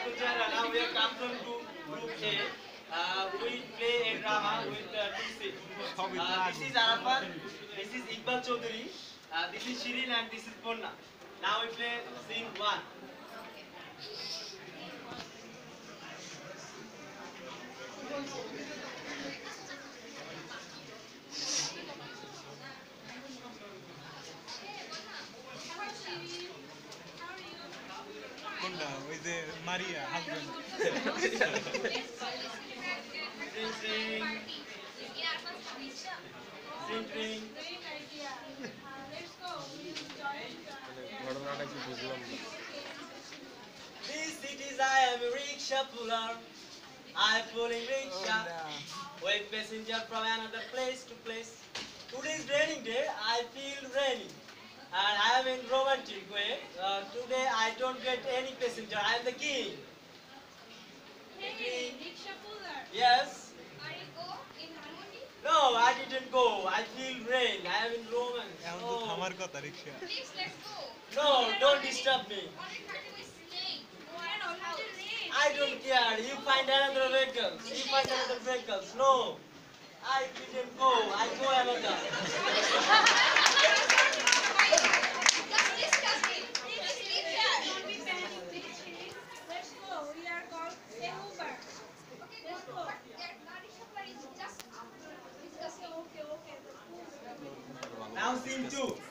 Kunjara, now we have come from group, group A. Uh, we play a drama with uh, two scenes. Uh, this is Arafat, this is Iqbal Chaudhary, uh, this is Shirin and this is Ponna. Now we play scene 1. না ওই যে মারিয়া husband ঘটনাটা কি বুঝলাম না These cities I am a rickshaw puller I pulling rickshaw. Oh, no. Wait passenger from another place to place. Today's raining day I feel raining and I am in romantic way. Uh, today I don't get any passenger. I am the king. Hey, Diksha Yes. Are you go in harmony? No, I didn't go. I feel rain. I am in romance. Oh. Please, let's go. No, don't disturb me. I don't care. You find another vehicle. You find another vehicle. No, I didn't go. Okay, okay. Now scene two.